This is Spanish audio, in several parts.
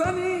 sunny.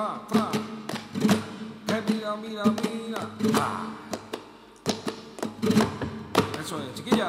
fra, fra. Que mira, mira, mira. Ah. Eso es, chiquilla.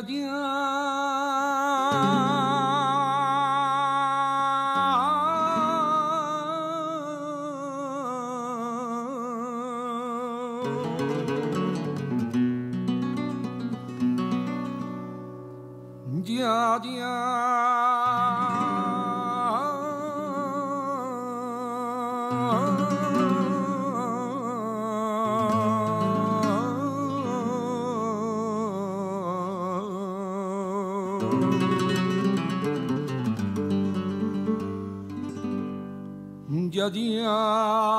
Oh. بديعا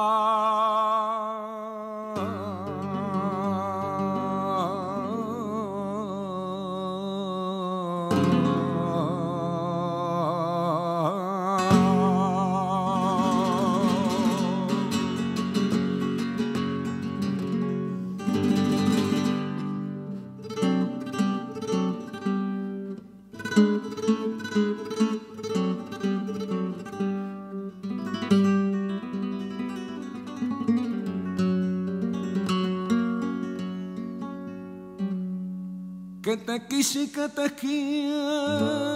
Nishikatakia.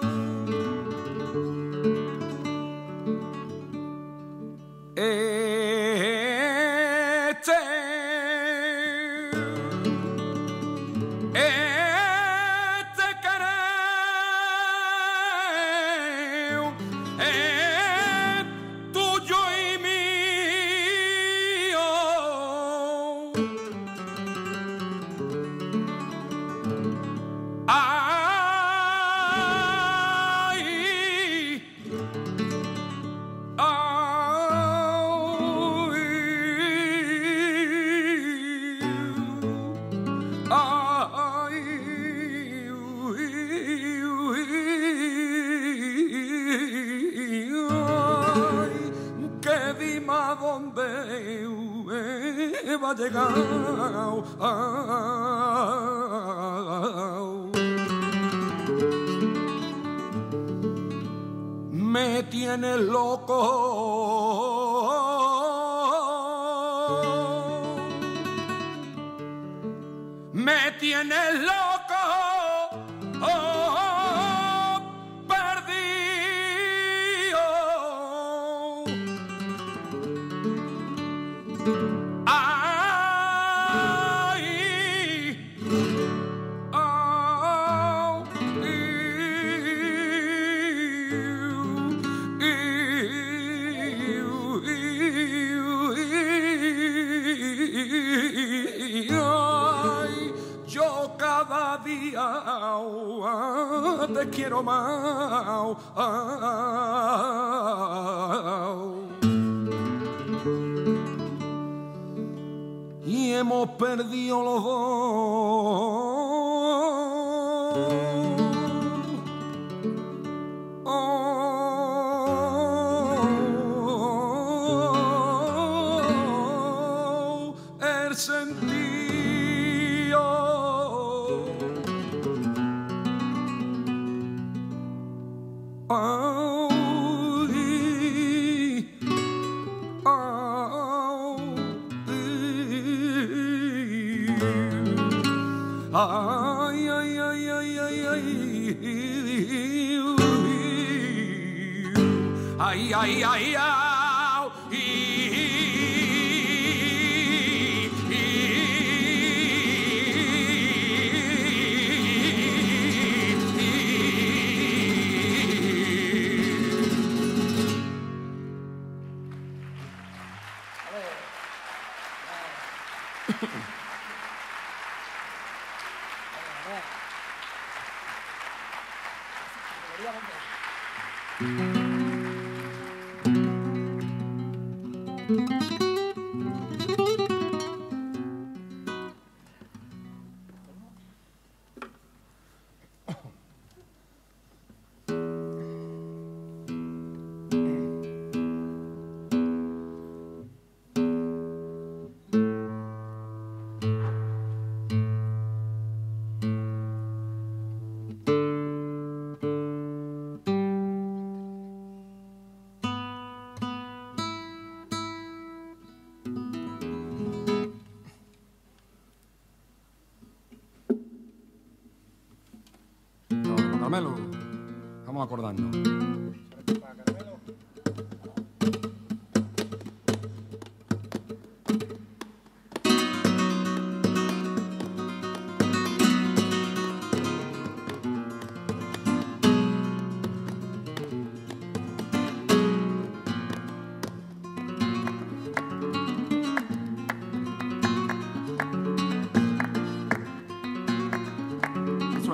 Thank you. llegado. Me tiene loco. Carmelo. Vamos a acordarnos.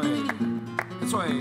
train. 最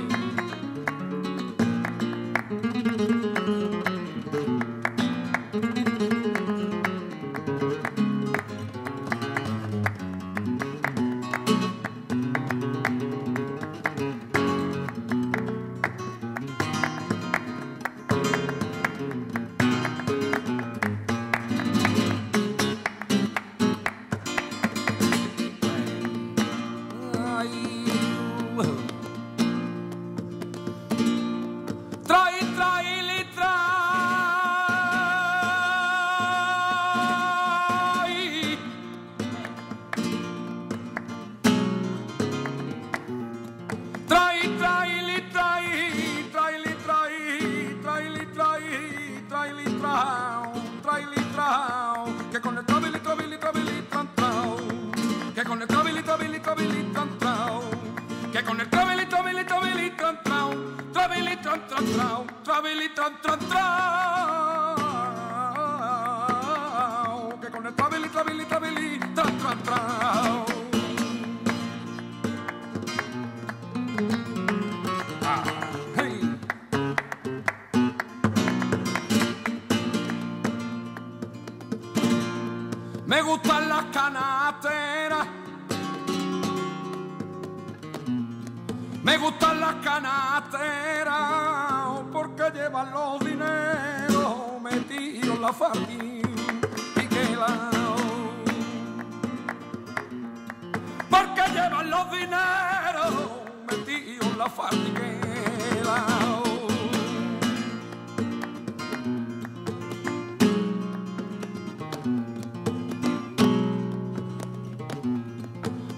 tran, tran, tran, trabili, tran, tran, tran. Que con el trabili, trabili, trabili, tran, tran, tran. Ah, Me gustan las canateras Me gustan las canasteras porque llevan los dineros metidos en la farquiquela. Porque llevan los dineros metidos en la farquiquela.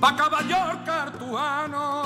Pa' caballo cartuano